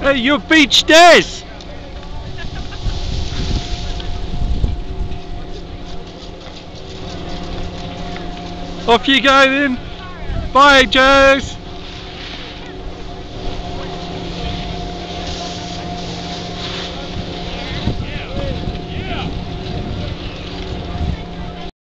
Hey, you beach days! Off you go then. Bye, Joes.